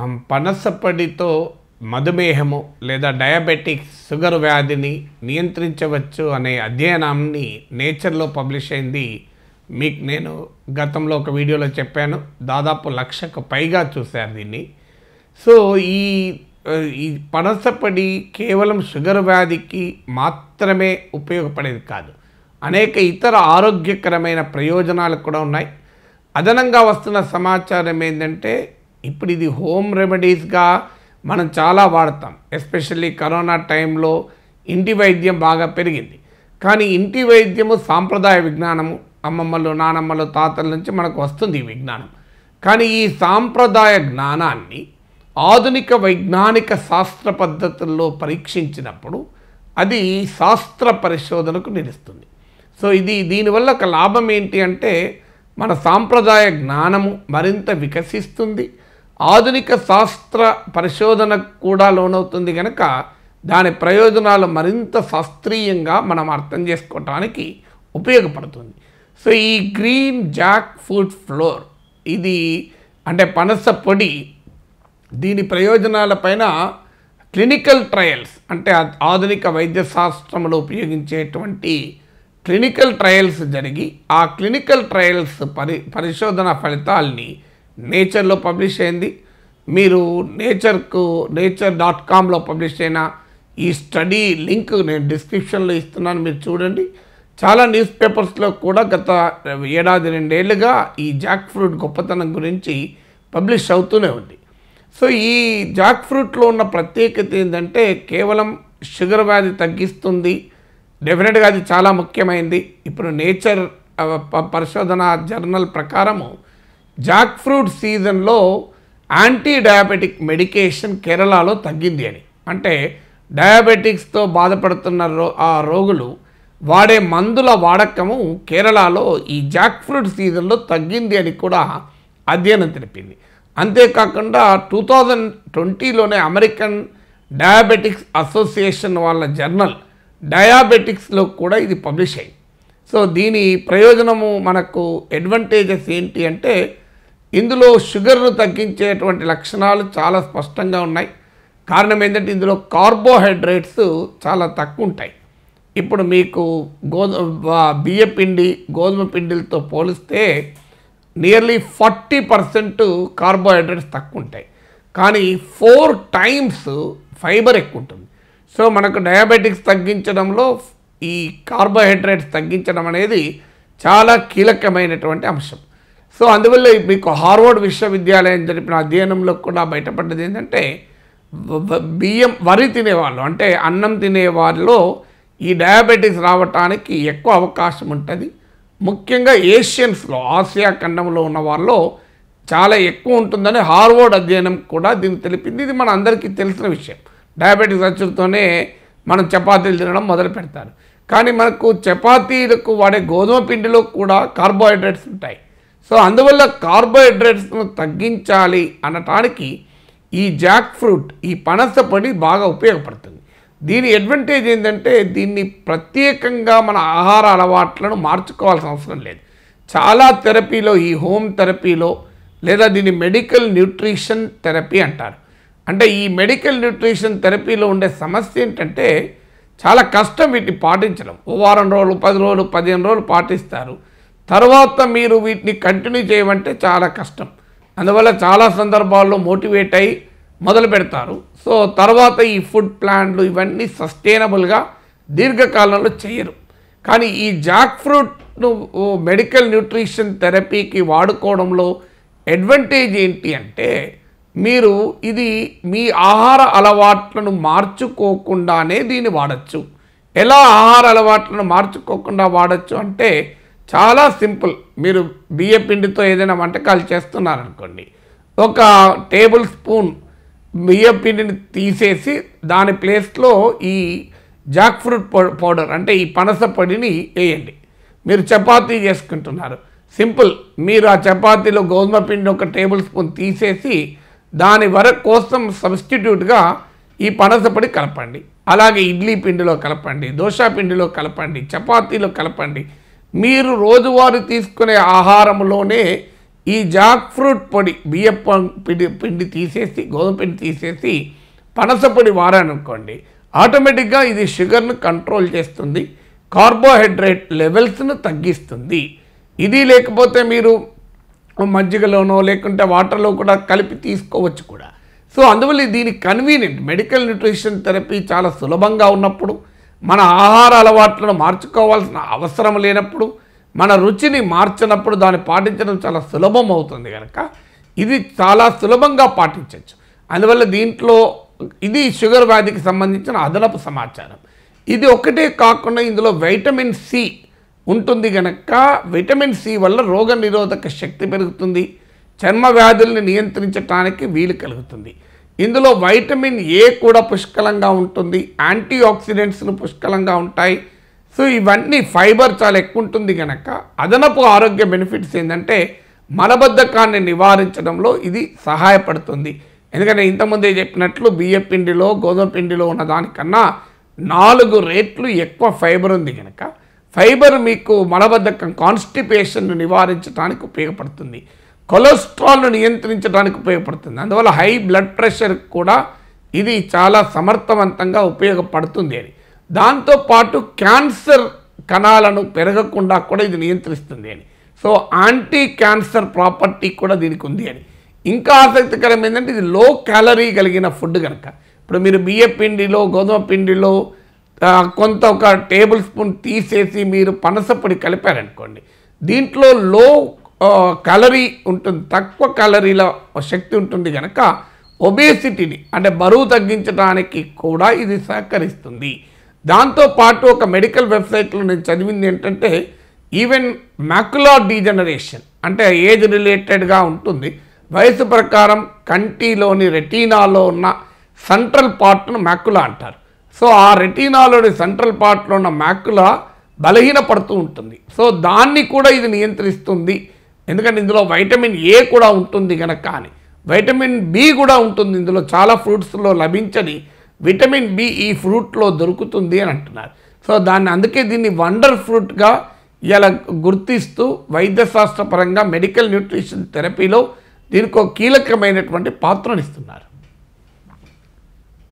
పనసపడితో మధుమేహము లేదా diabetics sugar వ్యాధిని నియంత్రించవచ్చు అనే అధ్యయనాన్ని నేచర్లో పబ్లిష్ అయింది. మీకు నేను గతంలో ఒక వీడియోలో చెప్పాను. దాదాపు లక్షకు పైగా చూశారు దీన్ని. సో ఈ ఈ పనసపడి కేవలం షుగర్ వ్యాధికి మాత్రమే ఉపయోగపడేది కాదు. అనేక ఇతర ఆరోగ్యకరమైన ప్రయోజనాలు కూడా ఉన్నాయి. అదనంగా వస్తున్న సమాచారం ఏంటంటే ఇప్పుడు ఇది హోమ్ రెమెడీస్గా మనం చాలా వాడతాం. ఎస్పెషల్లీ కరోనా టైంలో ఇంటి వైద్యం బాగా పెరిగింది. కానీ ఇంటి వైద్యము సాంప్రదాయ విజ్ఞానము అమ్మమ్మలు నానమ్మలు తాతల నుంచి మనకు వస్తుంది ఈ విజ్ఞానం. కానీ ఈ సాంప్రదాయ జ్ఞానాన్ని ఆధునిక వైజ్ఞానిక శాస్త్ర పద్ధతుల్లో పరీక్షించినప్పుడు అది శాస్త్ర పరిశోధనకు నిలుస్తుంది. సో ఇది దీనివల్ల ఒక లాభం ఏంటి అంటే మన సాంప్రదాయ జ్ఞానము మరింత వికసిస్తుంది. ఆధునిక శాస్త్ర పరిశోధనకు కూడా లోనవుతుంది కనుక దాని ప్రయోజనాలు మరింత శాస్త్రీయంగా మనం అర్థం చేసుకోవటానికి ఉపయోగపడుతుంది. సో ఈ గ్రీన్ జాక్ ఫుడ్ ఫ్లోర్ ఇది అంటే పనస పొడి దీని ప్రయోజనాలపైన క్లినికల్ ట్రయల్స్ అంటే ఆధునిక వైద్య శాస్త్రంలో ఉపయోగించేటువంటి క్లినికల్ ట్రయల్స్ జరిగి ఆ క్లినికల్ ట్రయల్స్ పరి పరిశోధన ఫలితాల్ని నేచర్లో పబ్లిష్ అయింది. మీరు నేచర్కు నేచర్ డాట్ కామ్లో పబ్లిష్ అయిన ఈ స్టడీ లింక్ నేను డిస్క్రిప్షన్లో ఇస్తున్నాను మీరు చూడండి. చాలా న్యూస్ పేపర్స్లో కూడా గత ఏడాది రెండేళ్ళుగా ఈ జాక్ ఫ్రూట్ గొప్పతనం గురించి పబ్లిష్ అవుతూనే ఉంది. సో ఈ జాక్ ఫ్రూట్లో ఉన్న ప్రత్యేకత ఏంటంటే కేవలం షుగర్ వ్యాధి తగ్గిస్తుంది. డెఫినెట్గా అది చాలా ముఖ్యమైంది. ఇప్పుడు నేచర్ ప- పరిశోధన జర్నల్ ప్రకారము జాక్ ఫ్రూట్ సీజన్లో యాంటీ డయాబెటిక్ మెడికేషన్ కేరళలో తగ్గింది అని. అంటే డయాబెటిక్స్తో బాధపడుతున్న రో ఆ రోగులు వాడే మందుల వాడకము కేరళలో ఈ జాక్ ఫ్రూట్ సీజన్లో తగ్గింది అని కూడా అధ్యయనం తెలిపింది. అంతేకాకుండా టూ థౌజండ్ ట్వంటీలోనే అమెరికన్ డయాబెటిక్స్ అసోసియేషన్ వాళ్ళ జర్నల్ డయాబెటిక్స్లో కూడా ఇది పబ్లిష్ అయింది సో దీని ప్రయోజనము మనకు అడ్వాంటేజెస్ ఏంటి అంటే ఇందులో షుగర్ను తగ్గించేటువంటి లక్షణాలు చాలా స్పష్టంగా ఉన్నాయి. కారణం ఏంటంటే ఇందులో కార్బోహైడ్రేట్స్ చాలా తక్కువ ఉంటాయి. ఇప్పుడు మీకు గోధుమ బియ్య పిండి గోధుమ పిండిలతో పోలిస్తే నియర్లీ ఫార్టీ పర్సెంట్ కార్బోహైడ్రేట్స్ తక్కువ ఉంటాయి. కానీ ఫోర్ టైమ్స్ ఫైబర్ ఎక్కువ ఉంటుంది. సో మనకు డయాబెటిక్స్ తగ్గించడంలో ఈ కార్బోహైడ్రేట్స్ తగ్గించడం అనేది చాలా కీలకమైనటువంటి అంశం. సో అందువల్ల మీకు హార్వర్డ్ విశ్వవిద్యాలయం జరిపిన అధ్యయనంలో కూడా బయటపడ్డది ఏంటంటే బియ్యం వరి తినేవాళ్ళు అంటే అన్నం తినేవారిలో ఈ డయాబెటిక్స్ రావటానికి ఎక్కువ అవకాశం ఉంటుంది. ముఖ్యంగా ఏషియన్స్లో ఆసియా ఖండంలో ఉన్న వాళ్ళలో చాలా ఎక్కువ ఉంటుందని హార్వర్డ్ అధ్యయనం కూడా దీన్ని తెలిపింది. ఇది మన అందరికీ తెలిసిన విషయం. డయాబెటిక్స్ వచ్చుతోనే మనం చపాతీలు తినడం మొదలు పెడతారు. కానీ మనకు చపాతీలకు వాడే గోధుమ పిండిలో కూడా కార్బోహైడ్రేట్స్ ఉంటాయి. సో అందువల్ల కార్బోహైడ్రేట్స్ను తగ్గించాలి అనటానికి ఈ జాక్ ఫ్రూట్ ఈ పనస పడి బాగా ఉపయోగపడుతుంది. దీని అడ్వాంటేజ్ ఏంటంటే దీన్ని ప్రత్యేకంగా మన ఆహార అలవాట్లను మార్చుకోవాల్సిన అవసరం లేదు. చాలా థెరపీలో ఈ హోమ్ థెరపీలో లేదా దీన్ని మెడికల్ న్యూట్రిషన్ థెరపీ అంటారు. అంటే ఈ మెడికల్ న్యూట్రిషన్ థెరపీలో ఉండే సమస్య ఏంటంటే చాలా కష్టం వీటిని పాటించడం. ఓ వారం రోజులు పది రోజులు పదిహేను రోజులు పాటిస్తారు. తర్వాత మీరు వీటిని కంటిన్యూ చేయమంటే చాలా కష్టం. అందువల్ల చాలా సందర్భాల్లో మోటివేట్ అయ్యి మొదలు పెడతారు. సో తర్వాత ఈ ఫుడ్ ప్లాన్లు ఇవన్నీ సస్టైనబుల్గా దీర్ఘకాలంలో చేయరు. కానీ ఈ జాక్ ఫ్రూట్ను మెడికల్ న్యూట్రిషన్ థెరపీకి వాడుకోవడంలో అడ్వాంటేజ్ ఏంటి అంటే మీరు ఇది మీ ఆహార అలవాట్లను మార్చుకోకుండానే దీన్ని వాడచ్చు. ఎలా ఆహార అలవాట్లను మార్చుకోకుండా వాడచ్చు అంటే చాలా సింపుల్. మీరు బియ్య పిండితో ఏదైనా వంటకాలు చేస్తున్నారనుకోండి ఒక టేబుల్ స్పూన్ బియ్య పిండిని తీసేసి దాని ప్లేస్లో ఈ జాక్ ఫ్రూట్ పౌ- పౌడర్ అంటే ఈ పనస పొడిని వేయండి. మీరు చపాతీ చేసుకుంటున్నారు. సింపుల్. మీరు ఆ చపాతీలో గోధుమ పిండి ఒక టేబుల్ స్పూన్ తీసేసి దాని వరకు కోసం సబ్స్టిట్యూట్గా ఈ పనసపడి కలపండి. అలాగే ఇడ్లీ పిండిలో కలపండి దోశ పిండిలో కలపండి చపాతీలో కలపండి మీరు రోజువారీ తీసుకునే ఆహారంలోనే ఈ జాక్ ఫ్రూట్ పొడి బియ్యం పిండి పిండి తీసేసి గోధుమ పిండి తీసేసి పనస పొడి వారారనుకోండి ఆటోమేటిక్గా ఇది షుగర్ను కంట్రోల్ చేస్తుంది కార్బోహైడ్రేట్ లెవెల్స్ను తగ్గిస్తుంది. ఇది లేకపోతే మీరు మజ్జిగలోనో లేకుంటే వాటర్లో కూడా కలిపి తీసుకోవచ్చు కూడా. సో అందువల్ల దీని కన్వీనియంట్ మెడికల్ న్యూట్రిషన్ థెరపీ చాలా సులభంగా ఉన్నప్పుడు మన ఆహార అలవాట్లను మార్చుకోవాల్సిన అవసరం లేనప్పుడు మన రుచిని మార్చినప్పుడు దాన్ని పాటించడం చాలా సులభం అవుతుంది కనుక ఇది చాలా సులభంగా పాటించవచ్చు. అందువల్ల దీంట్లో ఇది షుగర్ వ్యాధికి సంబంధించిన అదనపు సమాచారం. ఇది ఒకటే కాకుండా ఇందులో వైటమిన్ సి ఉంటుంది కనుక విటమిన్ సి వల్ల రోగ నిరోధక శక్తి పెరుగుతుంది. చర్మ వ్యాధుల్ని నియంత్రించడానికి వీలు కలుగుతుంది. ఇందులో వైటమిన్ ఏ కూడా పుష్కలంగా ఉంటుంది యాంటీ ఆక్సిడెంట్స్లు పుష్కలంగా ఉంటాయి. సో ఇవన్నీ ఫైబర్ చాలా ఎక్కువ ఉంటుంది కనుక అదనపు ఆరోగ్య బెనిఫిట్స్ ఏంటంటే మలబద్ధకాన్ని నివారించడంలో ఇది సహాయపడుతుంది. ఎందుకంటే ఇంతకుముందే చెప్పినట్లు బియ్య పిండిలో గోధుమ పిండిలో ఉన్న దానికన్నా నాలుగు రేట్లు ఎక్కువ ఫైబర్ ఉంది కనుక ఫైబర్ మీకు మలబద్ధకం కాన్స్టిపేషన్ నివారించడానికి ఉపయోగపడుతుంది. కొలెస్ట్రాల్ను నియంత్రించడానికి ఉపయోగపడుతుంది. అందువల్ల హై బ్లడ్ ప్రెషర్ కూడా ఇది చాలా సమర్థవంతంగా ఉపయోగపడుతుంది అని. దాంతోపాటు క్యాన్సర్ కణాలను పెరగకుండా కూడా ఇది నియంత్రిస్తుంది అని. సో యాంటీ క్యాన్సర్ ప్రాపర్టీ కూడా దీనికి ఉంది అని. ఇంకా ఆసక్తికరం ఏంటంటే ఇది లో క్యాలరీ కలిగిన ఫుడ్ కనుక ఇప్పుడు మీరు బియ్య పిండిలో గోధుమ పిండిలో కొంత ఒక టేబుల్ స్పూన్ తీసేసి మీరు పనసపొడి కలిపారనుకోండి. దీంట్లో లో క్యాలరీ ఉంటుంది. తక్కువ క్యాలరీల శక్తి ఉంటుంది కనుక ఒబేసిటీని అంటే బరువు తగ్గించడానికి కూడా ఇది సహకరిస్తుంది. దాంతోపాటు ఒక మెడికల్ వెబ్సైట్లో నేను చదివింది ఏంటంటే ఈవెన్ మ్యాకులా డీజనరేషన్ అంటే ఏజ్ రిలేటెడ్గా ఉంటుంది. వయసు ప్రకారం కంటిలోని రెటీనాలో ఉన్న సెంట్రల్ పార్ట్ను మ్యాకులా అంటారు. సో ఆ రెటీనాలోని సెంట్రల్ పార్ట్లో ఉన్న మ్యాకులా బలహీనపడుతూ ఉంటుంది. సో దాన్ని కూడా ఇది నియంత్రిస్తుంది. ఎందుకంటే ఇందులో వైటమిన్ ఏ కూడా ఉంటుంది కనుక అని. వైటమిన్ బి కూడా ఉంటుంది. ఇందులో చాలా ఫ్రూట్స్లో లభించని విటమిన్ బి ఈ ఫ్రూట్లో దొరుకుతుంది అని అంటున్నారు. సో దాన్ని అందుకే దీన్ని వండర్ ఫ్రూట్గా ఇలా గుర్తిస్తూ వైద్యశాస్త్రపరంగా మెడికల్ న్యూట్రిషన్ థెరపీలో దీనికి ఒక కీలకమైనటువంటి పాత్రనిస్తున్నారు.